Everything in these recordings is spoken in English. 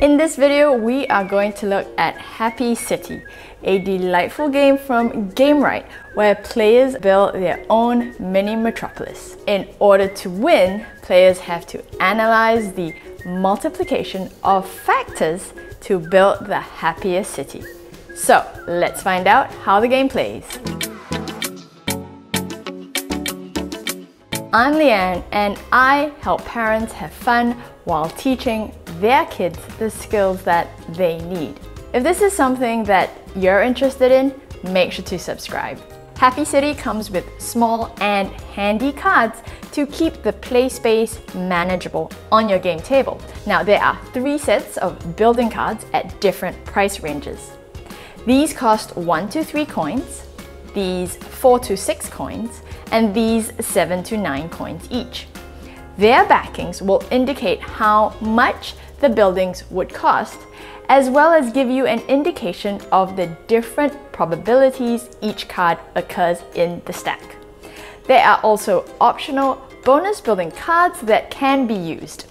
In this video, we are going to look at Happy City, a delightful game from Gamewright where players build their own mini metropolis. In order to win, players have to analyze the multiplication of factors to build the happier city. So let's find out how the game plays. I'm Ly-ann and I help parents have fun while teaching their kids the skills that they need. If this is something that you're interested in, make sure to subscribe. Happy City comes with small and handy cards to keep the play space manageable on your game table. Now there are three sets of building cards at different price ranges. These cost 1 to 3 coins, these 4 to 6 coins, and these 7 to 9 coins each. Their backings will indicate how much the buildings would cost, as well as give you an indication of the different probabilities each card occurs in the stack. There are also optional bonus building cards that can be used.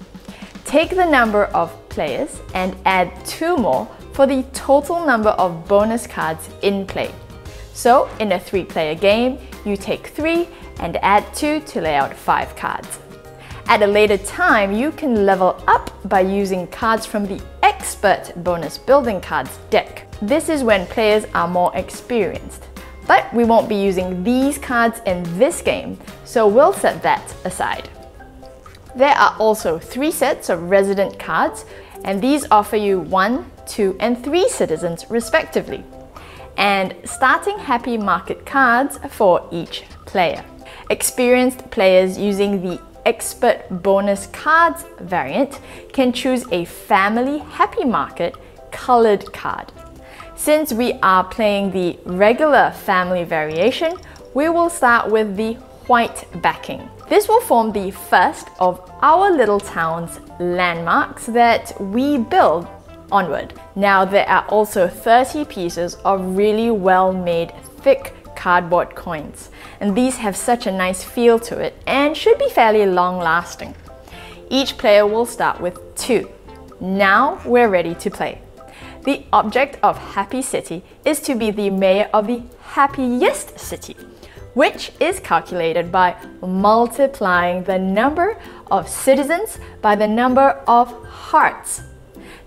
Take the number of players and add two more for the total number of bonus cards in play. So in a three player game, you take three and add two to lay out five cards. At a later time, you can level up by using cards from the Expert Bonus Building Cards deck. This is when players are more experienced. But we won't be using these cards in this game, so we'll set that aside. There are also three sets of resident cards, and these offer you one, two, and three citizens respectively. And starting happy market cards for each player. Experienced players using the Expert Bonus Cards variant can choose a Family Happy Market colored card. Since we are playing the regular family variation, we will start with the white backing. This will form the first of our little town's landmarks that we build onward. Now there are also 30 pieces of really well made thick cardboard coins. And these have such a nice feel to it and should be fairly long lasting. Each player will start with two. Now we're ready to play. The object of Happy City is to be the mayor of the happiest city, which is calculated by multiplying the number of citizens by the number of hearts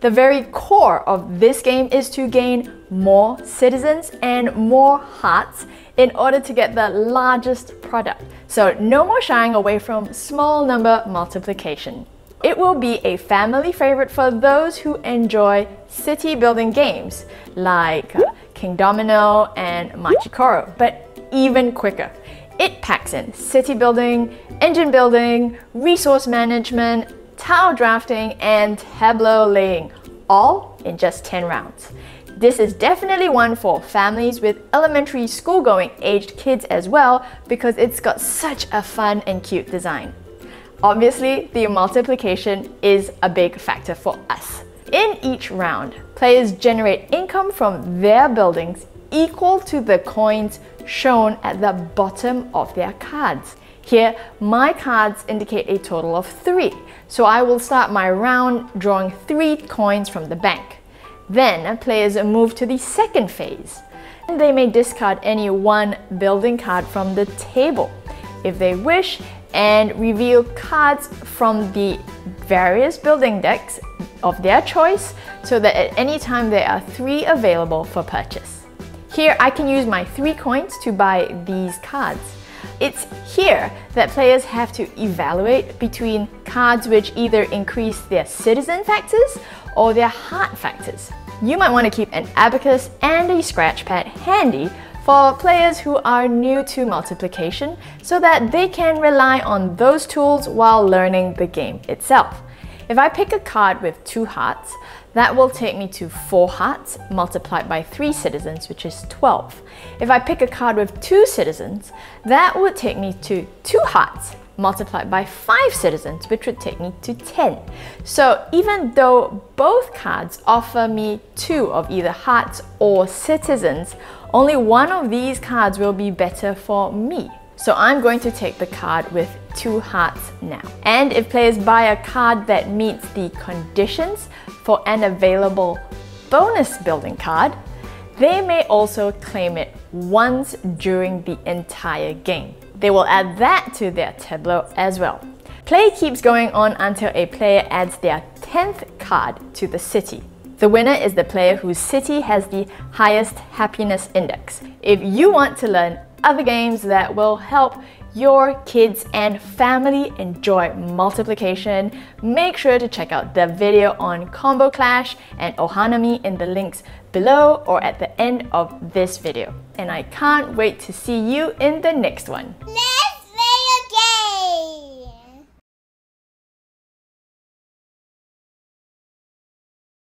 the very core of this game is to gain more citizens and more hearts in order to get the largest product. So no more shying away from small number multiplication. It will be a family favorite for those who enjoy city building games like uh, Kingdomino and Machi Koro, but even quicker. It packs in city building, engine building, resource management, tile drafting, and tableau laying, all in just 10 rounds. This is definitely one for families with elementary school going aged kids as well because it's got such a fun and cute design. Obviously, the multiplication is a big factor for us. In each round, players generate income from their buildings equal to the coins shown at the bottom of their cards. Here, my cards indicate a total of three, so I will start my round drawing three coins from the bank. Then players move to the second phase. And they may discard any one building card from the table if they wish and reveal cards from the various building decks of their choice so that at any time there are three available for purchase. Here I can use my three coins to buy these cards. It's here that players have to evaluate between cards which either increase their citizen factors or their heart factors. You might want to keep an abacus and a scratch pad handy for players who are new to multiplication so that they can rely on those tools while learning the game itself. If I pick a card with two hearts, that will take me to 4 hearts multiplied by 3 citizens, which is 12. If I pick a card with 2 citizens, that would take me to 2 hearts multiplied by 5 citizens, which would take me to 10. So even though both cards offer me 2 of either hearts or citizens, only one of these cards will be better for me. So I'm going to take the card with two hearts now. And if players buy a card that meets the conditions for an available bonus building card, they may also claim it once during the entire game. They will add that to their tableau as well. Play keeps going on until a player adds their 10th card to the city. The winner is the player whose city has the highest happiness index. If you want to learn other games that will help your kids and family enjoy multiplication, make sure to check out the video on Kombo Klash and Ohanami in the links below or at the end of this video. And I can't wait to see you in the next one.